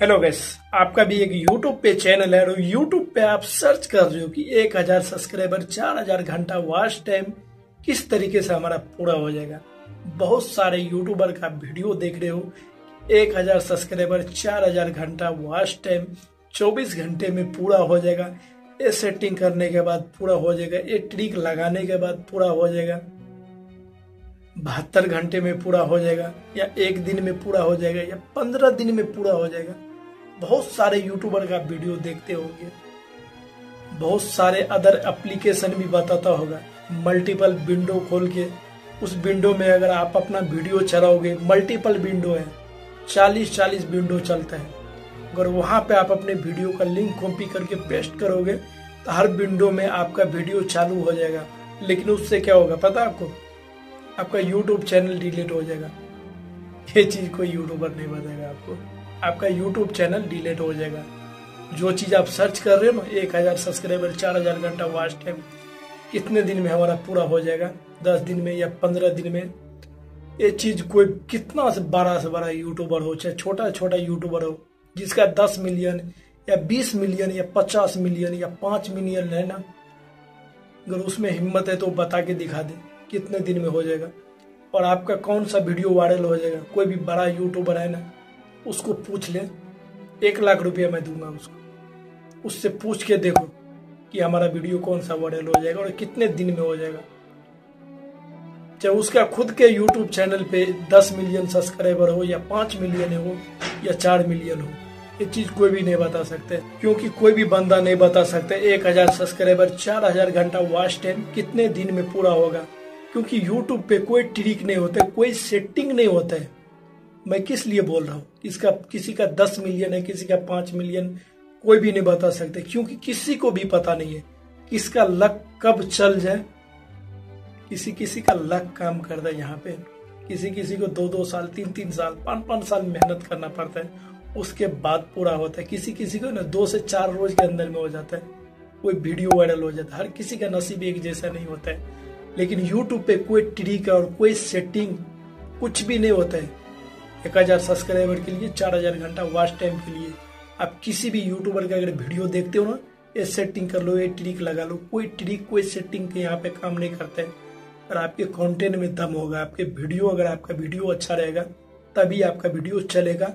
Hello guys आपका भी एक यूट्यूब पे चैनल है और YouTube पे आप सर्च कर रहे हो कि 1000 सब्सक्राइबर 4000 घंटा वॉच टाइम किस तरीके से हमारा पूरा हो जाएगा। बहुत सारे यूट्यूबर का वीडियो देख रहे हो 1000 सब्सक्राइबर 4000 घंटा वॉच टाइम 24 घंटे में पूरा हो जाएगा। ये सेटिंग करने के बाद पूरा हो जाएगा, ये ट्रिक लगाने के बाद पूरा हो जाएगा। बहत्तर घंटे में पूरा हो जाएगा, या एक दिन में पूरा हो जाएगा, या पंद्रह दिन में पूरा हो जाएगा। बहुत सारे यूट्यूबर का वीडियो देखते होंगे। बहुत सारे अदर एप्लीकेशन भी बताता होगा। मल्टीपल विंडो खोल के। उस विंडो में अगर आप अपना वीडियो चलाओगे मल्टीपल विंडो है। चालीस चालीस विंडो चलता है। अगर वहाँ पे आप अपने वीडियो का लिंक कॉपी करके पेस्ट करोगे तो हर विंडो में आपका वीडियो चालू हो जाएगा। लेकिन उससे क्या होगा, पता आपको? आपका यूट्यूब चैनल डिलीट हो जाएगा। ये चीज़ कोई यूट्यूबर नहीं बताएगा आपको। आपका यूट्यूब चैनल डिलीट हो जाएगा। जो चीज़ आप सर्च कर रहे हो ना, एक हज़ार सब्सक्राइबर चार हज़ार घंटा वॉच टाइम कितने दिन में हमारा पूरा हो जाएगा। दस दिन में या पंद्रह दिन में ये चीज़ कोई कितना से बड़ा से बड़ा यूट्यूबर हो, चाहे छोटा छोटा यूट्यूबर हो, जिसका दस मिलियन या बीस मिलियन या पचास मिलियन या पाँच मिलियन है ना, अगर उसमें हिम्मत है तो बता के दिखा दे। कितने दिन में हो जाएगा? और आपका कौन सा वीडियो वायरल हो जाएगा? कोई भी बड़ा यूट्यूबर है ना, उसको पूछ ले। एक लाख रुपया मैं दूँगा उसको। उससे पूछ के देखो कि हमारा वीडियो कौन सा वायरल हो जाएगा और कितने दिन में हो जाएगा। चाहे उसका खुद के यूट्यूब चैनल पे 10 मिलियन सब्सक्राइबर हो या 5 मिलियन हो या 4 मिलियन हो, ये चीज़ कोई भी नहीं बता सकते। क्योंकि कोई भी बंदा नहीं बता सकते। एक हज़ार सब्सक्राइबर चार हज़ार घंटा वॉच टाइम कितने दिन में पूरा होगा? क्योंकि यूट्यूब पे कोई ट्रिक नहीं होता है कोई सेटिंग नहीं होता है। मैं किस लिए बोल रहा हूँ? इसका, किसी का दस मिलियन है, किसी का पाँच मिलियन कोई भी नहीं बता सकते, क्योंकि किसी को भी पता नहीं है किसका लक कब चल जाए। किसी किसी का लक काम करता है यहाँ पे। किसी किसी को दो दो साल, तीन तीन साल, पाँच पाँच साल मेहनत करना पड़ता है, उसके बाद पूरा होता है। किसी किसी को ना दो से चार रोज के अंदर में हो जाता है, कोई वीडियो वायरल हो जाता है, हर किसी का नसीब एक जैसा नहीं होता है। लेकिन यूट्यूब पे कोई ट्रिक और कोई सेटिंग कुछ भी नहीं होता है। एक हज़ार सब्सक्राइबर के लिए, चार हज़ार घंटा वॉच टाइम के लिए। आप किसी भी यूट्यूबर का अगर वीडियो देखते हो ना, ये सेटिंग कर लो, ये ट्रिक लगा लो। कोई ट्रिक कोई सेटिंग के यहाँ पे काम नहीं करता है। और आपके कंटेंट में दम होगा, आपके वीडियो अगर आपका वीडियो अच्छा रहेगा, तभी आपका वीडियो चलेगा।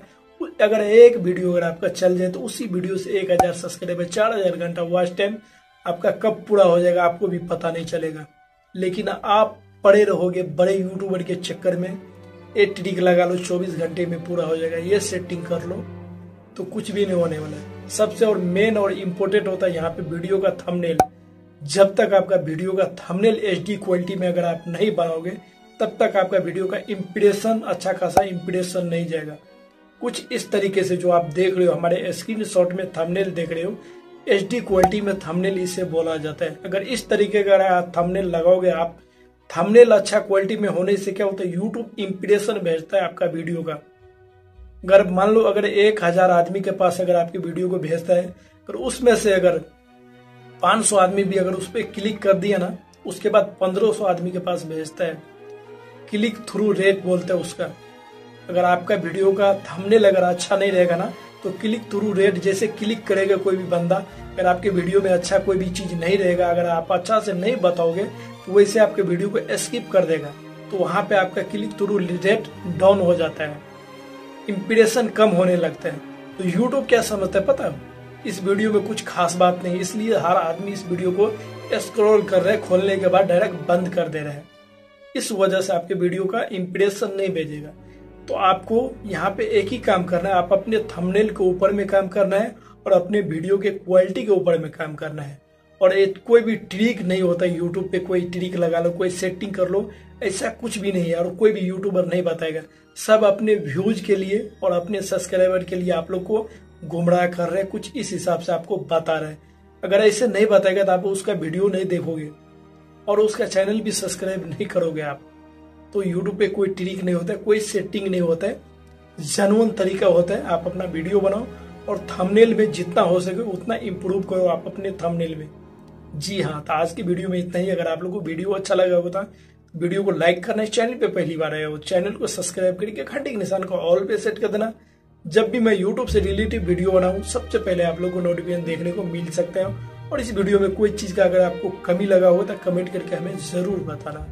अगर एक वीडियो अगर आपका चल जाए तो उसी वीडियो से एक हज़ार सब्सक्राइबर चार हज़ार घंटा वॉच टाइम आपका कब पूरा हो जाएगा, आपको भी पता नहीं चलेगा। लेकिन आप पड़े रहोगे बड़े यूट्यूबर के चक्कर में। एक ट्रिक लगा लो 24 घंटे में पूरा हो जाएगा। ये सेटिंग कर लो तो कुछ भी नहीं होने वाला। सबसे और मेन और इम्पोर्टेंट होता है यहाँ पे वीडियो का थंबनेल जब तक आपका वीडियो का थंबनेल एचडी क्वालिटी में अगर आप नहीं बनाओगे, तब तक आपका वीडियो का इम्प्रेशन अच्छा खासा इम्प्रेशन नहीं जाएगा। कुछ इस तरीके से जो आप देख रहे हो, हमारे स्क्रीन शॉट में थंबनेल देख रहे हो एचडी क्वालिटी में थंबनेल इसे बोला जाता है। अगर इस तरीके का थंबनेल लगाओगे आप थंबनेल अच्छा क्वालिटी में होने से क्या होता है यूट्यूब इम्प्रेशन भेजता है आपका वीडियो का। अगर मान लो, अगर एक हज़ार आदमी के पास अगर आपकी वीडियो को भेजता है, अगर उसमें से अगर 500 आदमी भी अगर उस पर क्लिक कर दिया ना, उसके बाद 1500 आदमी के पास भेजता है। क्लिक थ्रू रेट बोलते हैं उसका। अगर आपका वीडियो का थंबनेल अगर अच्छा नहीं रहेगा ना तो क्लिक थ्रू रेट जैसे क्लिक करेगा कोई भी बंदा अगर आपके वीडियो में अच्छा कोई भी चीज़ नहीं रहेगा, अगर आप अच्छा से नहीं बताओगे तो वैसे आपके वीडियो को स्किप कर देगा। तो वहाँ पे आपका क्लिक थ्रू रेट डाउन हो जाता है। इम्प्रेशन कम होने लगते हैं। तो यूट्यूब क्या समझता है पता है? इस वीडियो में कुछ खास बात नहीं, इसलिए हर आदमी इस वीडियो को स्क्रॉल कर रहे खोलने के बाद डायरेक्ट बंद कर दे रहे हैं। इस वजह से आपके वीडियो का इम्प्रेशन नहीं भेजेगा। तो आपको यहाँ पे एक ही काम करना है। आप अपने थंबनेल के ऊपर में काम करना है और अपने वीडियो के क्वालिटी के ऊपर में काम करना है। और एक कोई भी ट्रिक नहीं होता यूट्यूब पे, कोई ट्रिक लगा लो, कोई सेटिंग कर लो, ऐसा कुछ भी नहीं है और कोई भी यूट्यूबर नहीं बताएगा। सब अपने व्यूज़ के लिए और अपने सब्सक्राइबर के लिए आप लोग को गुमराह कर रहे हैं, कुछ इस हिसाब से आपको बता रहे हैं। अगर ऐसे नहीं बताएगा तो आप उसका वीडियो नहीं देखोगे और उसका चैनल भी सब्सक्राइब नहीं करोगे आप। तो यूट्यूब पे कोई ट्रिक नहीं होता है, कोई सेटिंग नहीं होता है जनवन तरीका होता है, आप अपना वीडियो बनाओ और थंबनेल में जितना हो सके उतना इम्प्रूव करो आप अपने थंबनेल में। जी हाँ तो आज की वीडियो में इतना ही। अगर आप लोग को वीडियो अच्छा लगा होगा तो वीडियो को लाइक करना चैनल पे पहली बार आया हो चैनल को सब्सक्राइब करके घंटे के निशान को ऑल पे सेट कर देना। जब भी मैं यूट्यूब से रिलेटिव वीडियो बनाऊँ, सबसे पहले आप लोग को नोटिफिकेशन देखने को मिल सकते हैं। और इस वीडियो में कोई चीज़ का अगर आपको कमी लगा हो तो कमेंट करके हमें ज़रूर बताना।